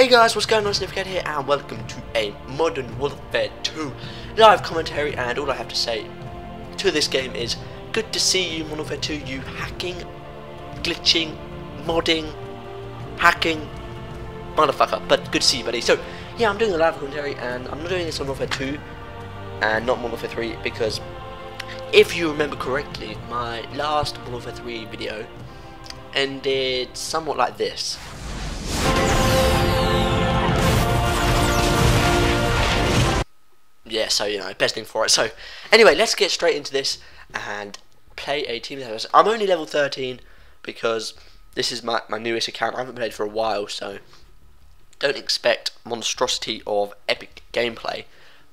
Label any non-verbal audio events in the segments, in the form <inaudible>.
Hey guys, what's going on? Snifcat here, and welcome to a Modern Warfare 2 live commentary. And all I have to say to this game is, good to see you, Modern Warfare 2. You hacking, glitching, modding, hacking, motherfucker. But good to see you, buddy. So yeah, I'm doing a live commentary, and I'm not doing this on Modern Warfare 2 and not Modern Warfare 3 because if you remember correctly, my last Modern Warfare 3 video ended somewhat like this. So you know, best thing for it. So, anyway, let's get straight into this and play a team. I'm only level 13 because this is my, my newest account. I haven't played for a while, so don't expect monstrosity of epic gameplay.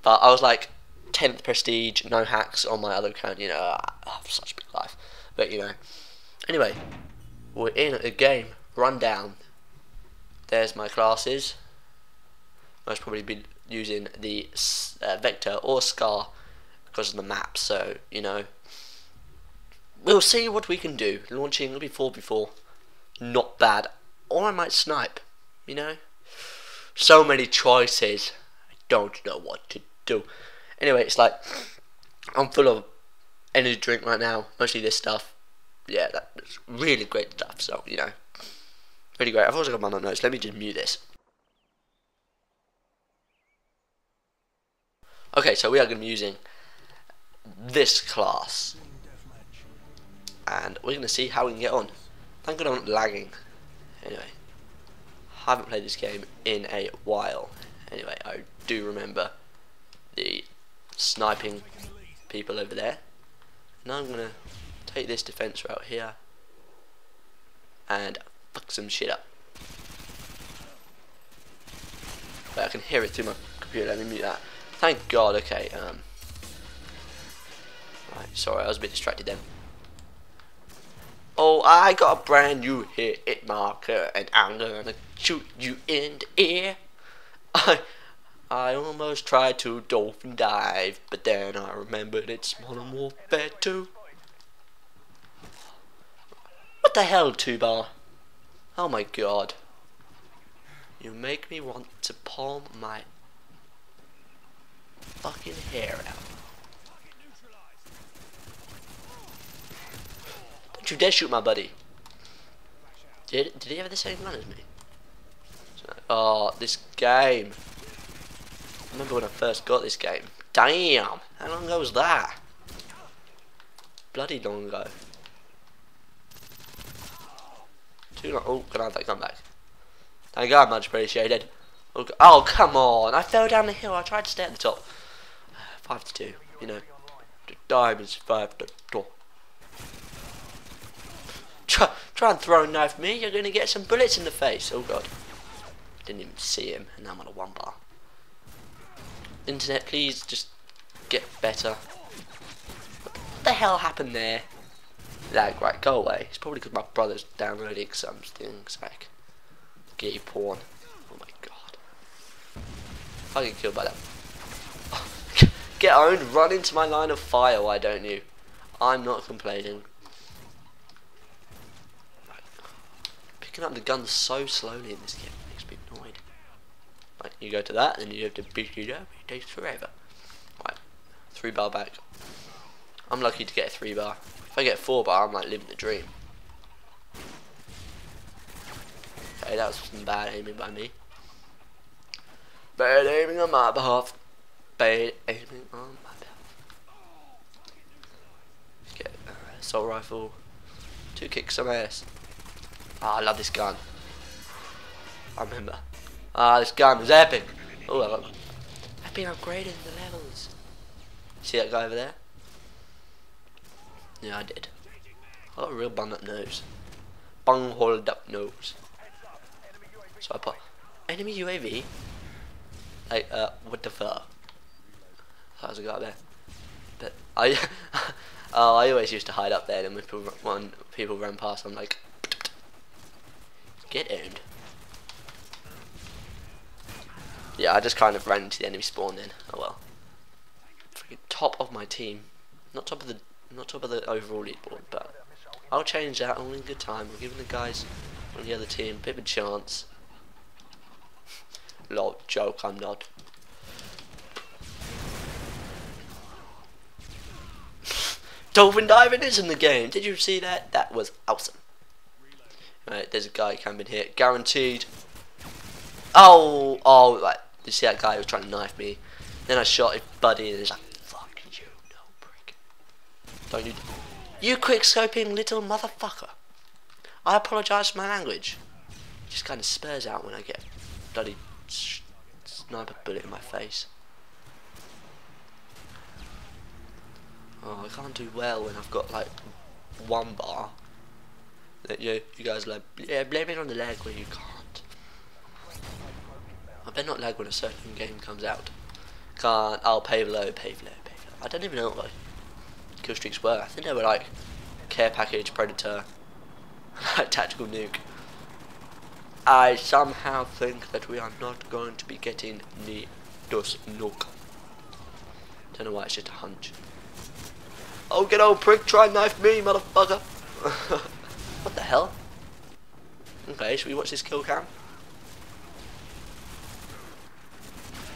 But I was like 10th prestige, no hacks on my other account. You know, ah, I have such a big life. But you know, anyway, we're in a game. Run down. There's my classes. Most probably be using the uh, vector or scar because of the map. So you know we'll see what we can do. Launching before before not bad. Or I might snipe you know? So many choices. I don't know what to do. Anyway it's like I'm full of energy drink right now. Mostly this stuff. Yeah that's really great stuff. So you know really great. I've also got my notes. Let me just mute this Okay, so we are going to be using this class. And we're going to see how we can get on. Thank God I'm not lagging. Anyway, haven't played this game in a while. Anyway, I do remember the sniping people over there. Now I'm going to take this defense route here and fuck some shit up. But I can hear it through my computer, let me mute that. Thank God, okay. Um, right, sorry, I was a bit distracted then. Oh, I got a brand new hit marker, and I'm gonna shoot you in the ear. I, I almost tried to dolphin dive, but then I remembered it's Modern Warfare 2. What the hell, Two-Bar? Oh my god. You make me want to palm my fucking hair out. Don't you dare shoot my buddy. Did, did he have the same gun as me? Oh, this game. I remember when I first got this game. Damn! How long ago was that? Bloody long ago. Too long. Oh, can I have that gun back? Thank God, much appreciated. Oh, come on. I fell down the hill. I tried to stay at the top. 5 to 2, you know. The diamonds 5 to 2. Try, try and throw a knife at me, you're going to get some bullets in the face. Oh god. Didn't even see him, and now I'm on a one bar. Internet, please just get better. What the hell happened there? Lag, right, go away. It's probably because my brother's downloading some things like gay porn. Oh my god. Get killed by that <laughs> Get owned, run into my line of fire, why don't you? I'm not complaining. Picking up the gun so slowly in this game makes me annoyed. Right, you go to that, and you have to pick it up, it takes forever. Right, three bar back. I'm lucky to get a three bar. If I get four bar, I'm like living the dream. Okay, that was some bad aiming by me. Bad aiming on my behalf bad aiming on my belt. Get uh, assault rifle. Two kicks some ass. Oh, I love this gun. I remember. Ah, this gun is epic. Oh, I've been upgrading the levels. See that guy over there? Yeah, I did. I got a real bung up nose. Bung hold up nose. So I put enemy UAV. Like, uh, what the fuck? How's it got there? But I, <laughs> oh, I always used to hide up there, and when people, when people ran past, I'm like, get owned. Yeah, I just kind of ran into the enemy spawn then. Oh well. Freaking top of my team, not top of the, not top of the overall leaderboard, but I'll change that. Only in good time. We're giving the guys on the other team a bit of a chance. Lol, joke, I'm not. Dolphin diving is in the game. Did you see that? That was awesome. Right, there's a guy camping here. Guaranteed. Oh, oh, right. You see that guy who was trying to knife me? Then I shot his buddy and he's like, fuck you, no prick. Don't you... You quick scoping little motherfucker. I apologise for my language. Just kind of spurs out when I get bloody sniper bullet in my face. Oh, I can't do well when I've got like one bar. That you, you guys like, yeah, blame it on the lag when you can't. I better not lag when a certain game comes out. Can't, I'll pay low, pay low, pay low. I don't even know what like, kill streaks were. I think they were like care package, predator, <laughs> tactical nuke. I somehow think that we are not going to be getting the Dus Nuke. Don't know why it's just a hunch. Oh, get old prick, try and knife me, motherfucker. <laughs> what the hell? Okay, should we watch this kill cam?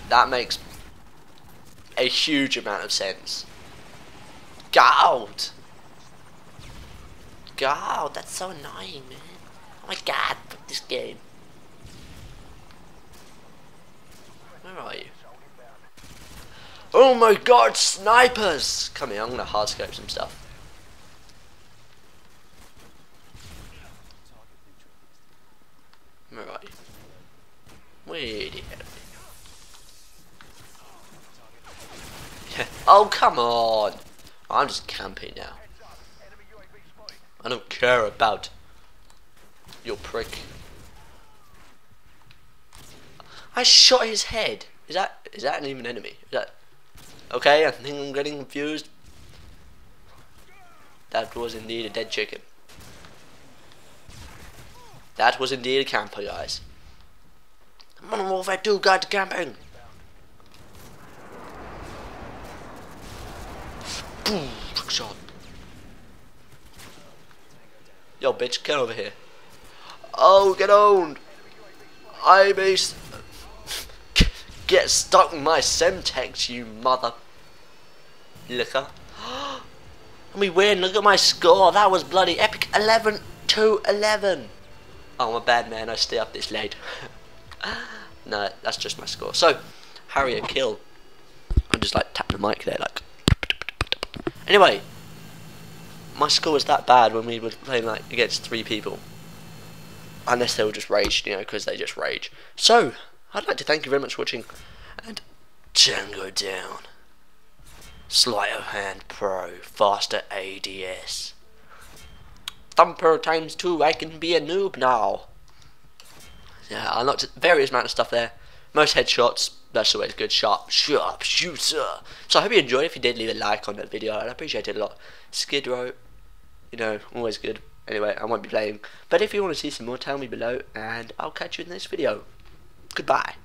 That makes a huge amount of sense. God! God, that's so annoying, man. Oh my god, fuck this game. Where are you? Oh my god, snipers! Come here, I'm gonna hardscope some stuff. Where are you? Where the hell. <laughs> Oh, come on! I'm just camping now. I don't care about your prick. I shot his head. Is that is that an even enemy? Is that Okay, I think I'm getting confused. That was indeed a dead chicken. That was indeed a camper, guys. Modern Warfare 2 Guide to Camping. Boom, shot. Yo, bitch, get over here. Oh, get owned. I base get stuck in my Semtex, you mother liquor. and we win, look at my score, that was bloody epic, 11 to 11. Oh, I'm a bad man, I stay up this late. <laughs> no, that's just my score. So, Harrier kill. I just like tap the mic there, like. Anyway, my score was that bad when we were playing like against three people. Unless they were just raged, you know, because they just rage. So, I'd like to thank you very much for watching, and Django down. Sleight of Hand Pro, faster ADS. Thumper times two, I can be a noob now. Yeah, I unlocked various amount of stuff there. Most headshots, that's always good. Sharp, sharp shooter. So I hope you enjoyed. If you did, leave a like on that video. I'd appreciate it a lot. Skid Row, you know, always good. Anyway, I won't be playing. But if you want to see some more, tell me below, and I'll catch you in this video. Goodbye.